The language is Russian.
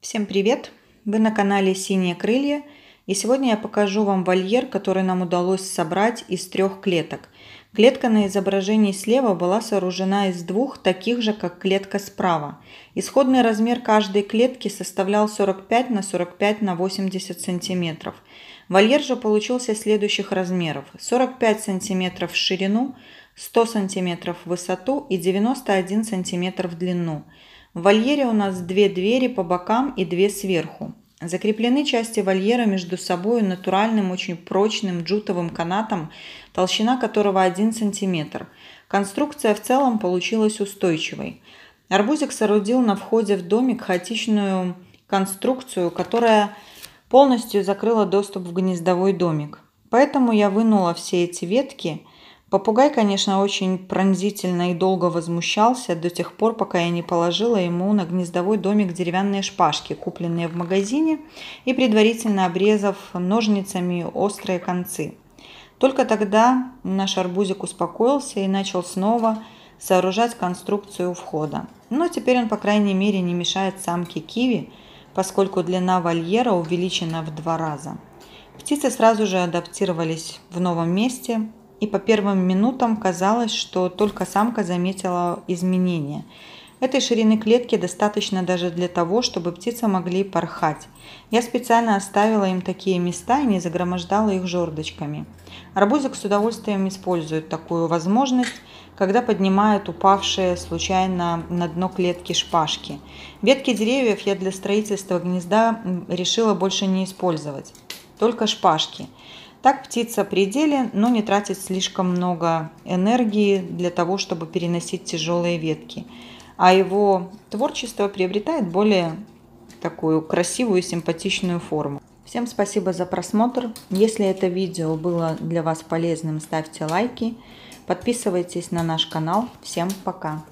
Всем привет! Вы на канале Синие крылья и сегодня я покажу вам вольер, который нам удалось собрать из трех клеток. Клетка на изображении слева была сооружена из двух, таких же как клетка справа. Исходный размер каждой клетки составлял 45 на 45 на 80 сантиметров. Вольер же получился следующих размеров. 45 сантиметров в ширину, 100 сантиметров в высоту и 91 сантиметр в длину. В вольере у нас две двери по бокам и две сверху. Закреплены части вольера между собой натуральным, очень прочным джутовым канатом, толщина которого 1 см. Конструкция в целом получилась устойчивой. Арбузик соорудил на входе в домик хаотичную конструкцию, которая полностью закрыла доступ в гнездовой домик. Поэтому я вынула все эти ветки Попугай, конечно, очень пронзительно и долго возмущался до тех пор, пока я не положила ему на гнездовой домик деревянные шпажки, купленные в магазине, и предварительно обрезав ножницами острые концы. Только тогда наш арбузик успокоился и начал снова сооружать конструкцию входа. Но теперь он, по крайней мере, не мешает самке киви, поскольку длина вольера увеличена в два раза. Птицы сразу же адаптировались в новом месте, и по первым минутам казалось, что только самка заметила изменения. Этой ширины клетки достаточно даже для того, чтобы птицы могли порхать. Я специально оставила им такие места и не загромождала их жердочками. Арбузик с удовольствием использует такую возможность, когда поднимают упавшие случайно на дно клетки шпажки. Ветки деревьев я для строительства гнезда решила больше не использовать, только шпажки – так птица при деле, но не тратит слишком много энергии для того, чтобы переносить тяжелые ветки. А его творчество приобретает более такую красивую симпатичную форму. Всем спасибо за просмотр. Если это видео было для вас полезным, ставьте лайки. Подписывайтесь на наш канал. Всем пока!